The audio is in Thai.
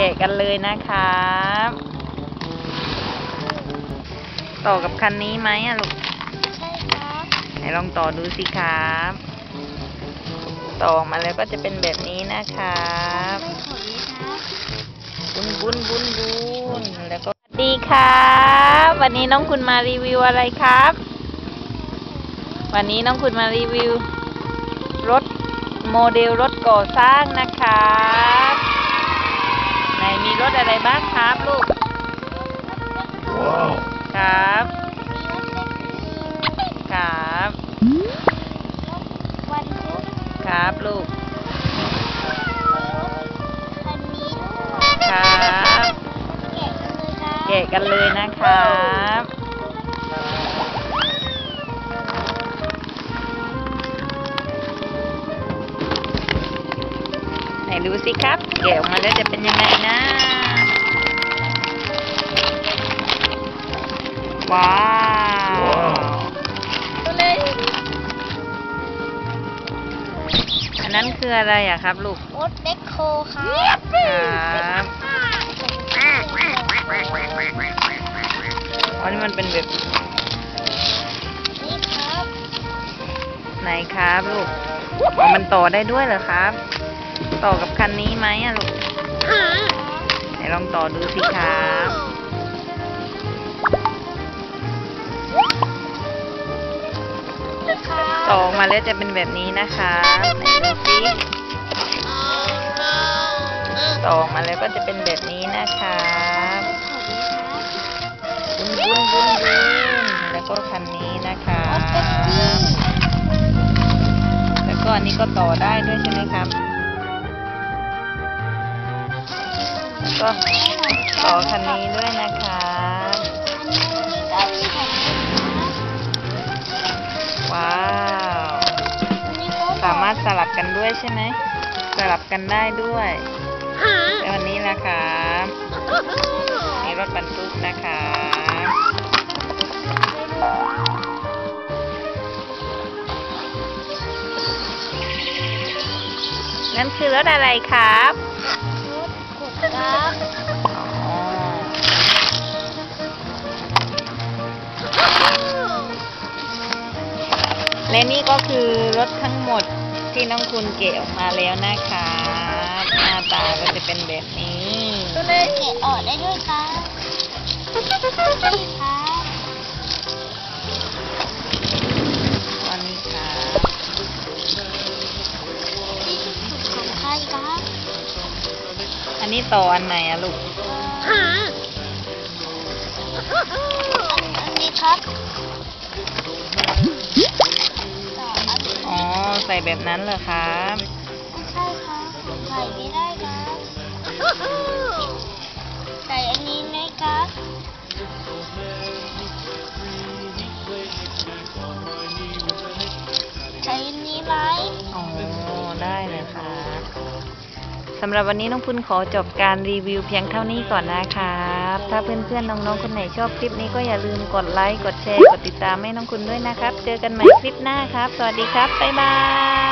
กะกันเลยนะครับต่อกับคันนี้ไหมอะลูกใช่ครับไหนลองต่อดูสิครับ ต่อออกมาแล้วก็จะเป็นแบบนี้นะครับไม่ถอยครับบุนบุนบุนบุนแล้วก็สวัสดีครับ วันนี้น้องคุณมารีวิวอะไรครับ วันนี้น้องคุณมารีวิว รถโมเดลรถก่อสร้างนะครับ ไหนมีรถอะไรบ้างครับลูก ครับ ครับ วันพุธครับลูกคันนี้ด้วยครับ แกะกันเลยครับ แกะกันเลยนะครับ ไหนดูสิครับ แกะออกมาแล้วจะเป็นยังไงนะ ว้าวตัวเลยอันนั้นคืออะไรอะครับลูกรถแบ็คโฮครับครับอ๋อนี่มันเป็นแบบนี่ครับไหนครับลูกอ๋อมันต่อได้ด้วยเหรอครับ ต่อกับคันนี้ไหมอะลูกไหนลองต่อดูสิครับนี่ครับต่อออกมาแล้วจะเป็นแบบนี้นะคะไหนดูสิต่อออกมาแล้วก็จะเป็นแบบนี้นะครับบุนบุนบุนบุนแล้วก็คันนี้นะคะรถแท็กซี่แล้วก็อันนี้ก็ต่อได้ด้วยใช่ไหมครับ ก็ต่อคันนี้ด้วยนะคะว้าว สามารถสลับกันด้วยใช่ไหมสลับกันได้ด้วยแล้ววันนี้ละครับมีรถบรรทุกนะคะนั่นคือรถอะไรครับ ครับและนี่ก็คือรถทั้งหมดที่น้องคุณเกะออกมาแล้วนะคะหน้าตาก็จะเป็นแบบนี้ตัวเลยเกะออกได้ด้วยค่ะ ต่ออันไหนอะลูกอันนี้ครับต่ออันนี้อ๋อ ใส่แบบนั้นเหรอครับ ไม่ใช่ครับใส่ไม่ได้ สำหรับวันนี้น้องพุนขอจบการรีวิวเพียงเท่านี้ก่อนนะครับ ถ้าเพื่อนๆน้องๆคนไหนชอบคลิปนี้ก็อย่าลืมกดไลค์ กดแชร์ กดติดตามให้น้องคุณด้วยนะครับ เจอกันใหม่คลิปหน้าครับ สวัสดีครับ บ๊ายบาย